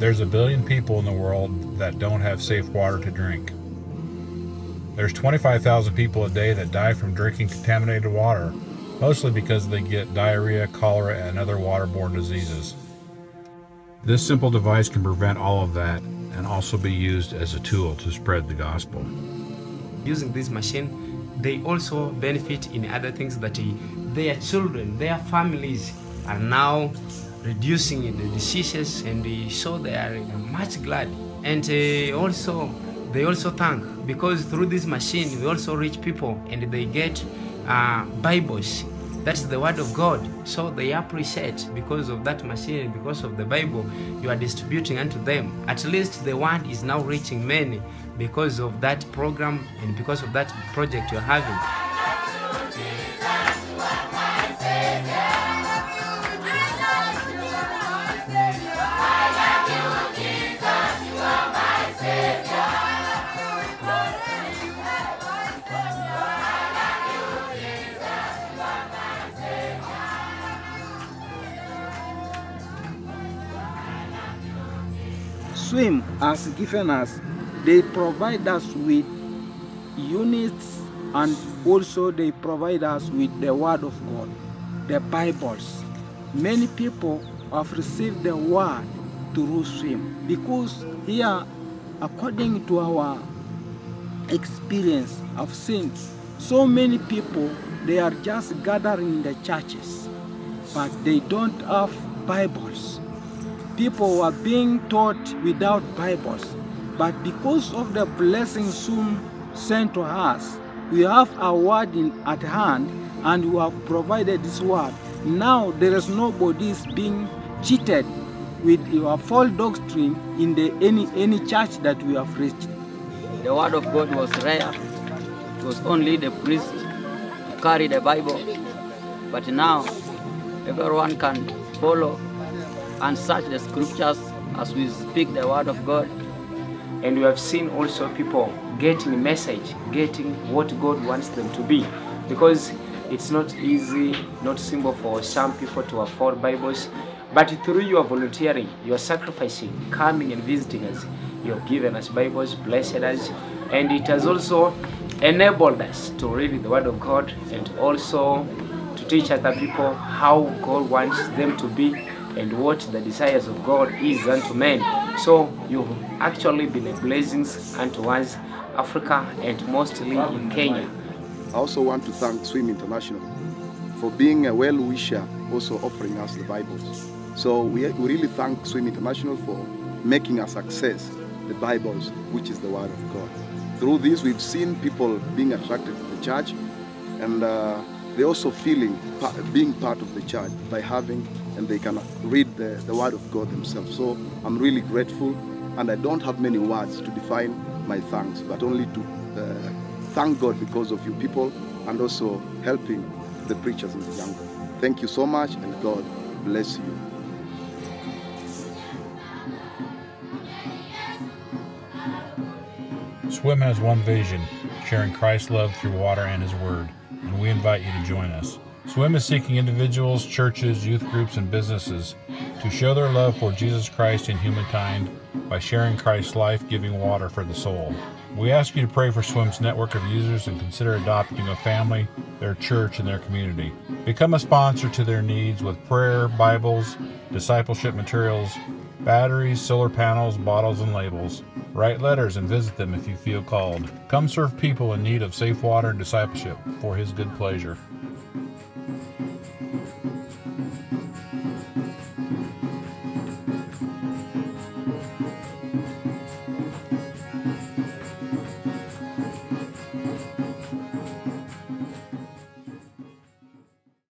There's a billion people in the world that don't have safe water to drink. There's 25,000 people a day that die from drinking contaminated water, mostly because they get diarrhea, cholera, and other waterborne diseases. This simple device can prevent all of that and also be used as a tool to spread the gospel. Using this machine, they also benefit in other things that their children, their families are now reducing the diseases and so they are much glad. And uh, also, they also thank because through this machine we also reach people and they get uh, Bibles. That's the word of God. So they appreciate because of that machine, because of the Bible you are distributing unto them. At least the word is now reaching many because of that program and because of that project you're having. Swim has given us, they provide us with units and also they provide us with the Word of God, the Bibles. Many people have received the Word through swim because here, according to our experience, I've seen so many people, they are just gathering in the churches, but they don't have Bibles people were being taught without Bibles. But because of the blessing soon sent to us, we have a word in, at hand and we have provided this word. Now there is nobody being cheated with your false doctrine in the any any church that we have reached. The word of God was rare. It was only the priest carry the Bible. But now everyone can follow and search the scriptures as we speak the word of God. And we have seen also people getting message, getting what God wants them to be. Because it's not easy, not simple for some people to afford Bibles. But through your volunteering, your sacrificing, coming and visiting us, you have given us Bibles, blessed us, and it has also enabled us to read the Word of God and also to teach other people how God wants them to be and what the desires of God is unto men. So you've actually been a blessing unto us, Africa, and mostly in Kenya. I also want to thank Swim International for being a well-wisher, also offering us the Bibles. So we, we really thank Swim International for making us access the Bibles, which is the Word of God. Through this, we've seen people being attracted to the church, and uh, they're also feeling being part of the church by having and they can read the, the Word of God themselves. So I'm really grateful, and I don't have many words to define my thanks, but only to uh, thank God because of you people and also helping the preachers in the jungle. Thank you so much, and God bless you. Swim has one vision sharing Christ's love through water and His Word, and we invite you to join us. Swim is seeking individuals, churches, youth groups, and businesses to show their love for Jesus Christ and humankind by sharing Christ's life giving water for the soul. We ask you to pray for Swim's network of users and consider adopting a family, their church, and their community. Become a sponsor to their needs with prayer, Bibles, discipleship materials, batteries, solar panels, bottles, and labels. Write letters and visit them if you feel called. Come serve people in need of safe water and discipleship for His good pleasure.